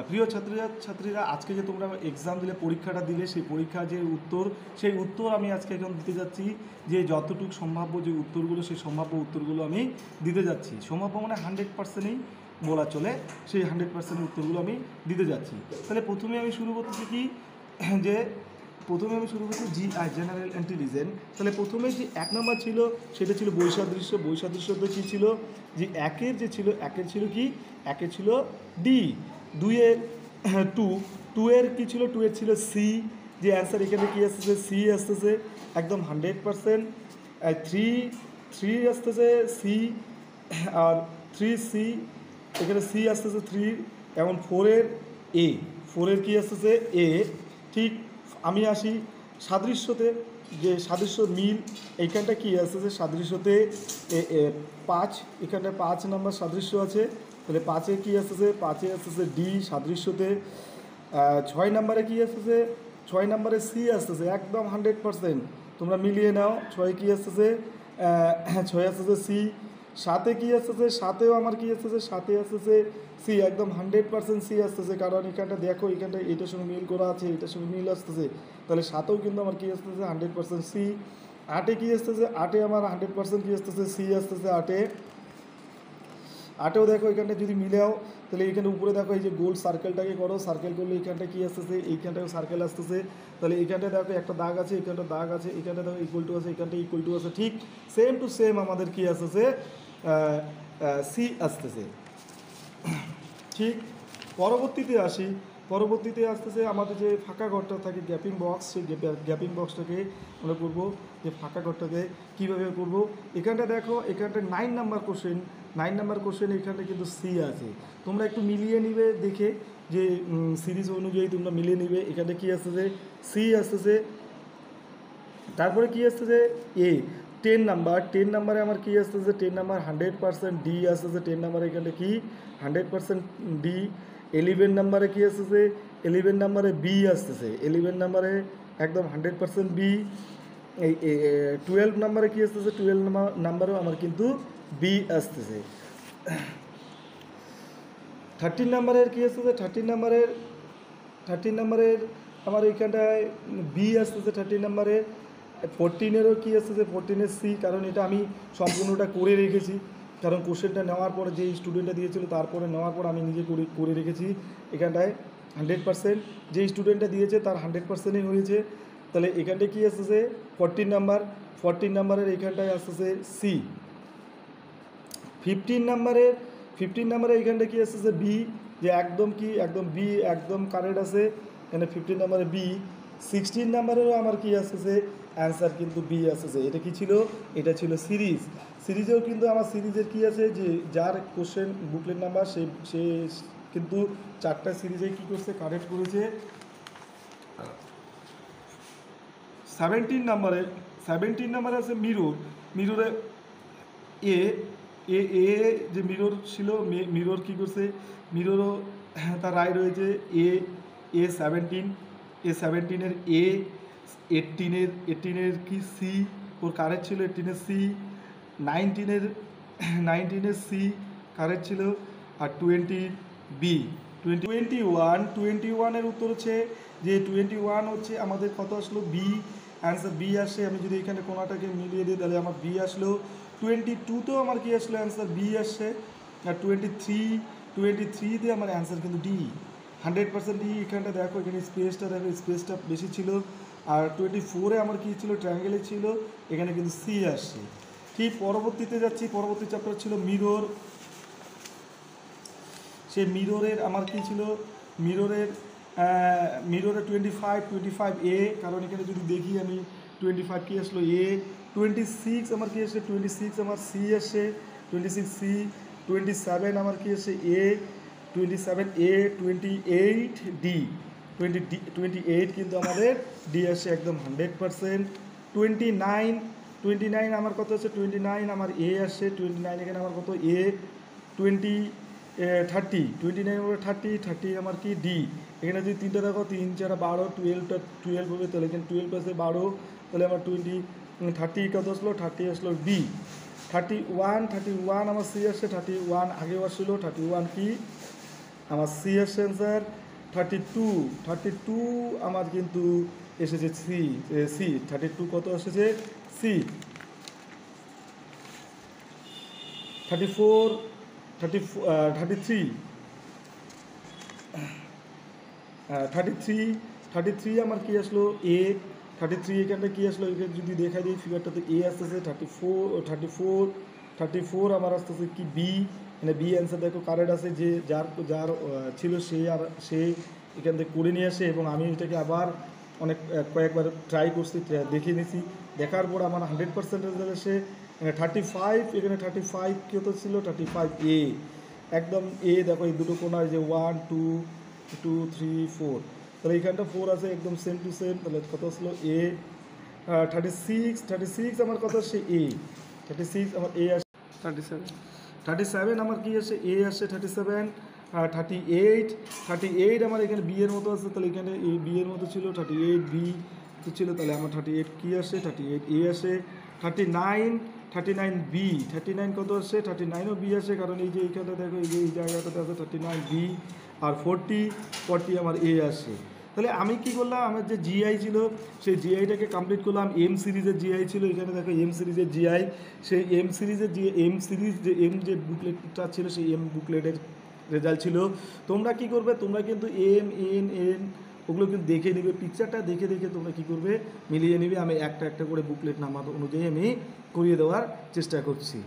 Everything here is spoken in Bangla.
হ্যাঁ প্রিয় ছাত্রীরা ছাত্রীরা, আজকে যে তোমরা এক্সাম দিলে, পরীক্ষাটা দিলে, সেই পরীক্ষার যে উত্তর, সেই উত্তর আমি আজকে এখন দিতে যাচ্ছি, যে যতটুকু সম্ভাব্য যে উত্তরগুলো, সেই সম্ভাব্য উত্তরগুলো আমি দিতে যাচ্ছি। সম্ভাব্য মানে হান্ড্রেড পার্সেন্টই বলা চলে, সেই হান্ড্রেড পার্সেন্ট উত্তরগুলো আমি দিতে যাচ্ছি। তাহলে প্রথমে আমি শুরু করতেছি কি যে, প্রথমে আমি শুরু করছি জি আই জেনারেল ইন্টেলিজেন্ট তাহলে প্রথমে যে এক নম্বর ছিল, সেটা ছিল বৈসাদৃশ্য। বৈসাদৃশ্যতে কী ছিল? যে একের যে ছিল, একের ছিল কি? একের ছিল ডি দুইয়ের টু টু এর কী ছিল? টু এর ছিল সি যে অ্যান্সার এখানে কী আসতেছে? সি আসতেছে একদম হান্ড্রেড পারসেন্ট থ্রি থ্রি আসতেছে সি আর থ্রি সি এখানে সি আসতেছে থ্রি এবং ফোরের এ ফোরের কী আসতেছে? এ ঠিক আমি আসি সাদৃশ্যতে, যে সাদৃশ্য মিল এইখানটা কী আসতেছে? সাদৃশ্যতে পাঁচ এখানটা পাঁচ নাম্বার সাদৃশ্য আছে। তাহলে পাঁচে কী আসতেছে? পাঁচে আসতেছে ডি সাদৃশ্যতে। ছয় নাম্বারে কী আসতেছে? ছয় নাম্বারে সি আসতেছে, একদম হান্ড্রেড পারসেন্ট। তোমরা মিলিয়ে নাও, ছয় কী আসতেছে? ছয় আসতেছে সি। সাথে কী আসতেছে? সাথেও আমার কী আসতেছে? সাথে আসতেছে সি, একদম হান্ড্রেড পার্সেন্ট সি আসতেছে। কারণ এখানটা দেখো, এখানটা এটার সঙ্গে মিল করা আছে এটার সঙ্গে মিল আসতেছে। তাহলে সাথেও কিন্তু আমার কী আসতেছে? Hundred percent C. আটে কি আসতেছে? আটে আমার হান্ড্রেড পার্সেন্ট কি আসতেছে? সি আসতেছে আটে। আটেও দেখো এখানটা যদি মিলেও তাহলে এখানে উপরে দেখো এই যে গোল সার্কেলটাকে করো সার্কেল করলে এখানটা কি আসতেছে? এইখানটাও সার্কেল আসতেছে। তাহলে এইখানটা দেখো একটা দাগ আছে এখানটা দাগ আছে এইখানটা দেখো ইকুয়াল টু আছে এইখানটা ইকুয়াল টু আছে। ঠিক সেম টু সেম আমাদের কি আসতেছে? সি আসতেছে। ঠিক পরবর্তীতে আসি। পরবর্তীতে আসতেছে আমাদের যে ফাঁকা ঘরটা থাকে গ্যাপিং বক্স সেই গ্যাপিং বক্সটাকে আমরা করব। যে ফাঁকা ঘরটাকে কীভাবে করব? এখানটা দেখো এখানটা nine number question nine number question এখানে কিন্তু সি আছে। তোমরা একটু মিলিয়ে নিবে দেখে যে সিরিজ অনুযায়ী তোমরা মিলিয়ে নিবে। এখানে কি আসতেছে? সি আসতেছে। তারপরে কি আসতেছে? এ টেন নাম্বার টেন নাম্বারে আমার কি আসতেছে? Ten number hundred percent D আসতেছে। টেন নাম্বারে এখানে কি? হান্ড্রেড পার্সেন্ট ডি এলিভেন নাম্বারে কি আসতেছে? এলিভেন নাম্বারে বি আসতেছে। এলিভেন নাম্বারে একদম হান্ড্রেড পার্সেন্ট বি এই টুয়েলভ নাম্বারে কি আসতেছে? টুয়েলভ নাম্বারেও আমার কিন্তু বি আসতেছে। থার্টিন নাম্বারের কী আসতেছে? থার্টিন নাম্বারের থার্টিন নাম্বারের আমার এইখানটায় বি আসতেছে থার্টিন নাম্বারের ফোরটিনেরও কী আসতেছে? ফোরটিনের সি কারণ এটা আমি সম্পূর্ণটা করে রেখেছি। কারণ কোশ্চেনটা নেওয়ার পরে যে স্টুডেন্টটা দিয়েছিল, তারপরে নেওয়ার পর আমি নিজে করে করে রেখেছি এখানটায় হান্ড্রেড পার্সেন্ট যে স্টুডেন্টটা দিয়েছে, তার হান্ড্রেড পার্সেন্টই হয়েছে। তাহলে এখানটায় কী আসতেছে? ফোরটিন নাম্বার ফোরটিন নাম্বারের এখানটায় আসতেছে সি ফিফটিন নাম্বারের ফিফটিন নাম্বারে এইখানটা কি আসতেছে বি যে একদম কি, একদম বি একদম কারেক্ট আছে, এখানে ফিফটিন নাম্বারে বি সিক্সটিন নাম্বারেরও আমার কি আসতেছে অ্যান্সার কিন্তু বি আসতেছে এটা কি ছিল? এটা ছিল সিরিজ সিরিজেও কিন্তু আমার সিরিজের কি আছে যে, যার কোশ্চেন বুকলেট নাম্বার সে সে কিন্তু চারটা সিরিজে কি করছে কারেক্ট করেছে। সেভেন্টিন নাম্বারে সেভেন্টিন নাম্বারে আছে মিরুর মিরুরে এ এ এ যে মিরর ছিল মিরর কি করছে? মিররও তার রায় রয়েছে এ এ সেভেন্টিন এ সেভেন্টিনের এ এইটিনের এইটিনের কি সি ওর কারেক্ট ছিল এইটিনের সি নাইনটিনের নাইনটিনের সি কারেক্ট ছিল, আর twenty B twenty twenty one twenty ওয়ানের উত্তর হচ্ছে যে টোয়েন্টি ওয়ান হচ্ছে আমাদের কত আসলো? বি অ্যান্সার বি আসে। আমি যদি এখানে কোনোটাকে মিলিয়ে দিই, তাহলে আমার বি আসলো। টোয়েন্টি টুতেও আমার কী আসলো অ্যান্সার বি আসছে আর টোয়েন্টি থ্রি, টোয়েন্টি থ্রিতে আমার অ্যান্সার কিন্তু ডি হান্ড্রেড পার্সেন্ট ডি এখানটা দেখো, এখানে স্পেসটা দেখো স্পেসটা বেশি ছিল। আর টোয়েন্টি ফোরে আমার কী ছিল? ট্রায়াঙ্গেলে ছিল। এখানে কিন্তু সি আসছে ঠিক পরবর্তীতে যাচ্ছি। পরবর্তী চ্যাপ্টার ছিল মিরর সে মিররের আমার কী ছিল? মিররের মিররের twenty five twenty five A কারণ এখানে যদি দেখি আমি টোয়েন্টি ফাইভ কি আসলো এ টোয়েন্টি সিক্স আমার কী আসছে টোয়েন্টি সিক্স আমার সি আসছে twenty six C twenty seven আমার কী আসছে A twenty seven A twenty eight D twenty D twenty eight কিন্তু আমাদের ডি আসছে একদম hundred percent twenty nine twenty nine আমার কত আছে টোয়েন্টি নাইন আমার এ আসছে টোয়েন্টি নাইন এখানে আমার কত? A twenty thirty twenty nine হবে থার্টি থার্টি আমার কি? ডি এখানে যদি তিনটা দেখো, তিন, চার, বারো টুয়েলভটা টুয়েলভ হবে, তাহলে এখানে টুয়েলভ আছে বারো, তাহলে আমার টোয়েন্টি থার্টি কত আসলো? থার্টি আসলো D thirty one thirty one আমার সি আসছে থার্টি ওয়ান আগেও আসছিল থার্টি ওয়ান কি? আমার সি এর সেন্সার থার্টি টু থার্টি টু আমার কিন্তু এসেছে সি সি থার্টি টু কত এসেছে? C thirty four thirty thirty three thirty three thirty three আমার কী আসলো? এ থার্টি থ্রি এখানটা কী আসলো? এখানে যদি দেখা যায় ফিগারটাতে এ আসতেছে thirty four thirty four thirty four আমার আসতেছে কি বি মানে বি অ্যান্সার দেখো কারেক্ট আছে যে যার যার ছিল সে আর, সে এখান থেকে করে নিয়ে আসে এবং আমি এটাকে আবার অনেক কয়েকবার ট্রাই করছি দেখে নিয়েছি দেখার পর আমার হান্ড্রেড পার্সেন্টেজ আসে থার্টি ফাইভ এখানে থার্টি ফাইভ কত ছিল? থার্টি ফাইভ এ একদম এ দেখো এই দুটো কোনার যে one two two three four তাহলে এইখানটা ফোর আছে একদম সেম টু সেম তাহলে কত ছিল? A thirty six thirty six আমার কত আসছে এ থার্টি সিক্স আমার এ আসে। থার্টি সেভেন থার্টি সেভেন আমার কি আসে? এ আসে thirty seven thirty eight thirty eight আমার এখানে বি এর মতো আছে। তাহলে এখানে এ বি এর মতো ছিল থার্টি এইট বি ছিল? তাহলে আমার থার্টি এইট কী আসে? থার্টি এইট এ আসে thirty nine thirty nine B thirty nine কত আসে? থার্টি নাইনও বি আসে, কারণ এই যে এইখানে দেখো, এই যে এই জায়গাটাতে আছে থার্টি নাইন বি আর ফোরটি ফোরটি আমার এ আসে। তাহলে আমি কি করলাম? আমার যে জিআই ছিল, সেই জিআইটাকে কমপ্লিট করলাম। এম সিরিজের জিআই ছিল, এখানে দেখো এম সিরিজের জিআই সেই এম সিরিজের যে এম সিরিজ যে এম যে বুকলেটটা ছিল, সেই এম বুকলেটের রেজাল্ট ছিল। তোমরা কি করবে? তোমরা কিন্তু এম এন এন ওগুলো কিন্তু দেখে নেবে পিকচারটা দেখে দেখে তোমরা কি করবে, মিলিয়ে নেবে। আমি একটা একটা করে বুকলেট নাম্বার অনুযায়ী আমি করিয়ে দেওয়ার চেষ্টা করছি।